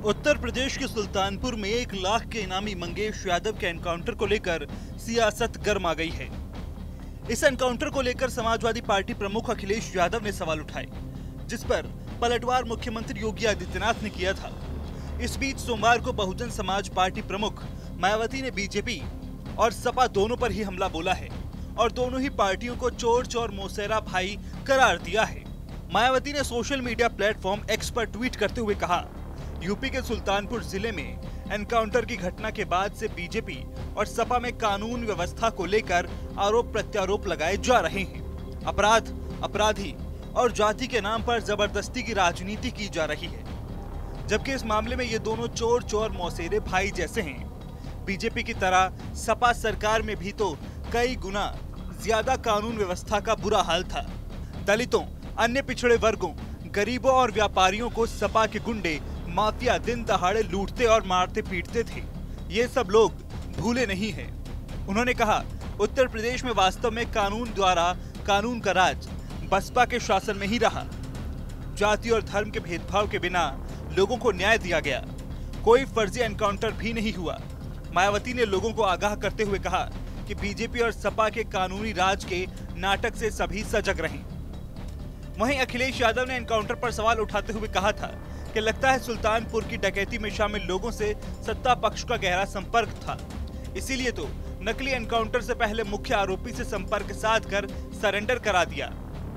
उत्तर प्रदेश के सुल्तानपुर में एक लाख के इनामी मंगेश यादव के एनकाउंटर को लेकर सियासत गर्म आ गई है। इस एनकाउंटर को लेकर समाजवादी पार्टी प्रमुख अखिलेश यादव ने सवाल उठाए, जिस पर पलटवार मुख्यमंत्री योगी आदित्यनाथ ने किया था। इस बीच सोमवार को बहुजन समाज पार्टी प्रमुख मायावती ने बीजेपी और सपा दोनों पर ही हमला बोला है और दोनों ही पार्टियों को चोर चोर मोसेरा भाई करार दिया है। मायावती ने सोशल मीडिया प्लेटफॉर्म एक्स पर ट्वीट करते हुए कहा यूपी के सुल्तानपुर ज़िले में एनकाउंटर की घटना के बाद से बीजेपी और सपा में कानून व्यवस्था को लेकर आरोप प्रत्यारोप लगाए जा रहे हैं। अपराध, अपराधी और जाति के नाम पर ज़बरदस्ती की राजनीति की जा रही है। जबकि इस मामले में ये दोनों चोर चोर मौसेरे भाई जैसे हैं। बीजेपी की तरह सपा सरकार में भी तो कई गुना ज़्यादा कानून व्यवस्था का बुरा हाल था। दलितों, अन्य पिछड़े वर्गों, गरीबों और व्यापारियों को सपा के गुंडे माफिया दिन दहाड़े लूटते और मारते पीटते थे। ये सब लोग भूले नहीं हैं। उन्होंने कहा, उत्तर प्रदेश में वास्तव में कानून द्वारा कानून का राज बसपा के शासन में ही रहा। जाति और धर्म के भेदभाव के बिना लोगों को न्याय दिया गया। कोई फर्जी एनकाउंटर भी नहीं हुआ। मायावती ने लोगों को आगाह करते हुए कहा कि बीजेपी और सपा के कानूनी राज के नाटक से सभी सजग रहे। वहीं अखिलेश यादव ने एनकाउंटर पर सवाल उठाते हुए कहा था कि लगता है सुल्तानपुर की डकैती में शामिल लोगों से सत्ता पक्ष का गहरा संपर्क था। इसीलिए तो नकली एनकाउंटर से पहले मुख्य आरोपी से संपर्क साध कर सरेंडर करा दिया।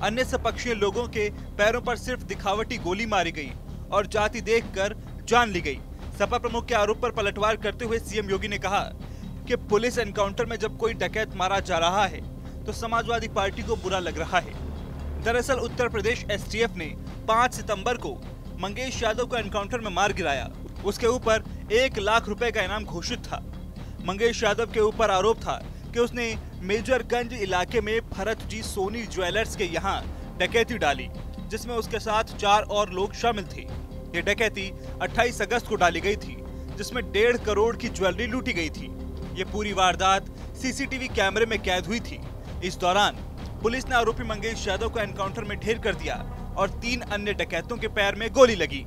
अन्य सपक्षीय लोगों के पैरों पर सिर्फ़ दिखावटी गोली मारी गई और जाति देखकर जान ली गई। सपा प्रमुख के आरोप पर पलटवार करते हुए सीएम योगी ने कहा कि पुलिस एनकाउंटर में जब कोई डकैत मारा जा रहा है तो समाजवादी पार्टी को बुरा लग रहा है। दरअसल उत्तर प्रदेश एसटीएफ ने 5 सितंबर को मंगेश यादव को एनकाउंटर में मार गिराया। उसके ऊपर एक लाख रुपए का इनाम घोषित था। मंगेश यादव के ऊपर आरोप था कि उसने मेजरगंज इलाके में भरत जी सोनी ज्वेलर्स के यहाँ डकैती डाली, जिसमें उसके साथ चार और लोग शामिल थे। ये डकैती 28 अगस्त को डाली गई थी, जिसमें डेढ़ करोड़ की ज्वेलरी लूटी गई थी। ये पूरी वारदात सीसीटीवी कैमरे में कैद हुई थी। इस दौरान पुलिस ने आरोपी मंगेश यादव को एनकाउंटर में ढेर कर दिया और तीन अन्य डकैतों के पैर में गोली लगी।